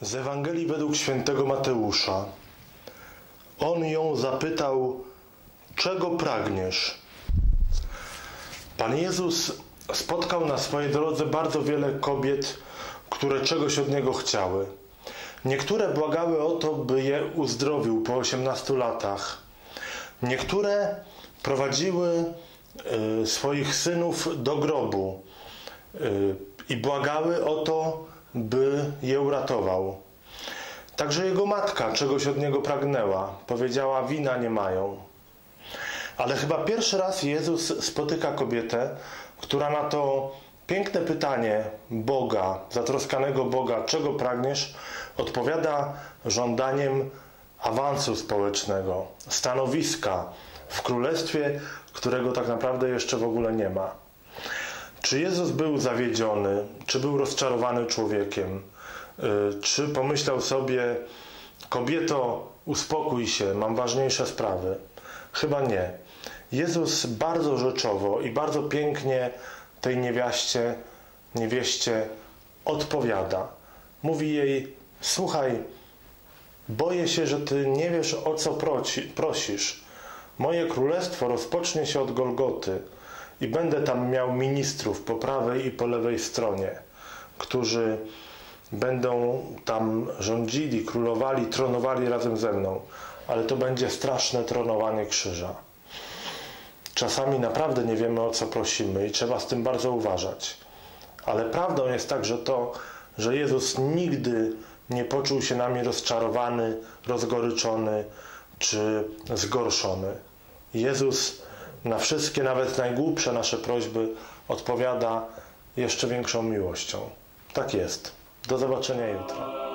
Z Ewangelii według świętego Mateusza. On ją zapytał, czego pragniesz? Pan Jezus spotkał na swojej drodze bardzo wiele kobiet, które czegoś od Niego chciały. Niektóre błagały o to, by je uzdrowił po 18 latach. Niektóre prowadziły y, swoich synów do grobu y, i błagały o to, by je uratował. Także jego matka czegoś od niego pragnęła. Powiedziała: Wina nie mają. Ale chyba pierwszy raz Jezus spotyka kobietę, która na to piękne pytanie Boga, zatroskanego Boga, czego pragniesz, odpowiada żądaniem awansu społecznego, stanowiska w królestwie, którego tak naprawdę jeszcze w ogóle nie ma. Czy Jezus był zawiedziony, czy był rozczarowany człowiekiem, y, czy pomyślał sobie, kobieto, uspokój się, mam ważniejsze sprawy? Chyba nie. Jezus bardzo rzeczowo i bardzo pięknie tej niewiaście, niewieście odpowiada. Mówi jej: Słuchaj, boję się, że ty nie wiesz o co prosi, prosisz. Moje królestwo rozpocznie się od Golgoty i będę tam miał ministrów po prawej i po lewej stronie, którzy będą tam rządzili, królowali, tronowali razem ze mną, ale to będzie straszne tronowanie krzyża. Czasami naprawdę nie wiemy o co prosimy i trzeba z tym bardzo uważać. Ale prawdą jest także to, że Jezus nigdy nie poczuł się nami rozczarowany, rozgoryczony czy zgorszony. Jezus na wszystkie, nawet najgłupsze nasze prośby odpowiada jeszcze większą miłością. Tak jest. Do zobaczenia jutro.